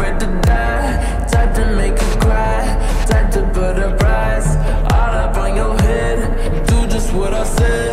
afraid to die. Type to make you cry. Type to put a price All up on your head. Do just what I said.